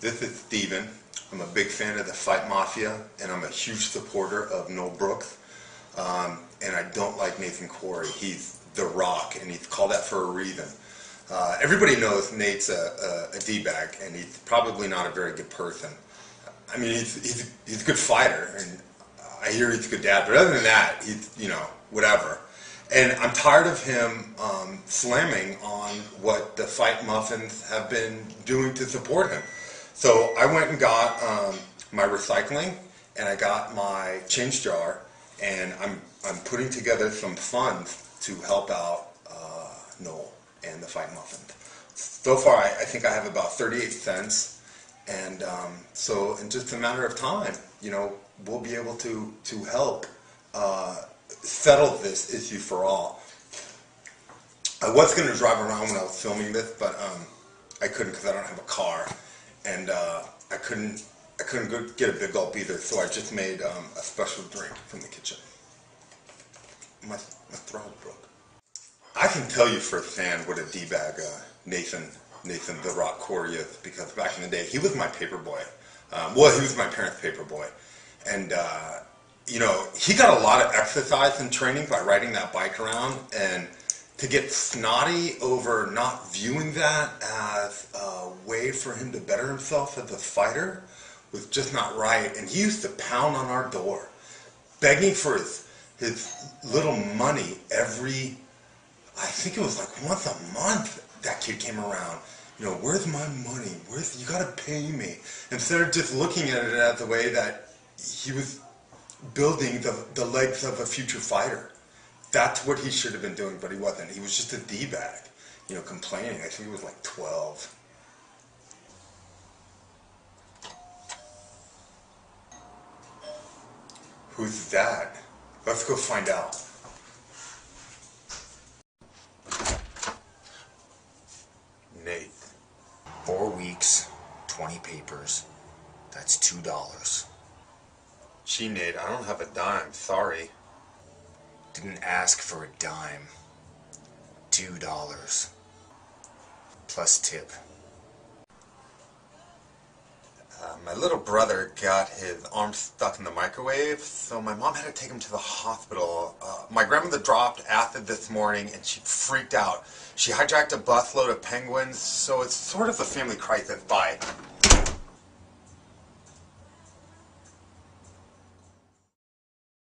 This is Steven. I'm a big fan of the Fight Mafia, and I'm a huge supporter of Noel Brooks. Um, and I don't like Nathan Quarry. He's the rock, and he's called that for a reason. Uh, everybody knows Nate's a, a, a D-bag, and he's probably not a very good person. I mean, he's, he's, he's a good fighter, and I hear he's a good dad, but other than that, he's, you know, whatever. And I'm tired of him um, slamming on what the Fight Muffins have been doing to support him. So I went and got um, my recycling, and I got my change jar, and I'm, I'm putting together some funds to help out uh, Noel and the Fight Muffin. So far, I, I think I have about 38 cents, and um, so in just a matter of time, you know, we'll be able to to help uh, settle this issue for all. I was going to drive around when I was filming this, but um, I couldn't because I don't have a car, and uh, I couldn't I couldn't get a big gulp either. So I just made um, a special drink from the kitchen. My my throat broke. I can tell you firsthand what a d-bag uh, Nathan Nathan the Rock Quarry is because back in the day he was my paper boy. Um, well, he was my parents' paper boy, and uh, you know he got a lot of exercise and training by riding that bike around and to get snotty over not viewing that as a way for him to better himself as a fighter was just not right. And he used to pound on our door, begging for his his little money every, I think it was like once a month that kid came around. You know, where's my money? Where's, you gotta pay me. Instead of just looking at it as the way that he was building the, the legs of a future fighter. That's what he should have been doing, but he wasn't. He was just a D-bag, you know, complaining. I think he was like 12. Who's that? Let's go find out. Nate. Four weeks, 20 papers. That's $2. Gee, Nate, I don't have a dime. Sorry. Didn't ask for a dime. $2. Plus tip. Uh, my little brother got his arm stuck in the microwave, so my mom had to take him to the hospital. Uh, my grandmother dropped acid this morning, and she freaked out. She hijacked a busload of penguins, so it's sort of a family crisis. Bye.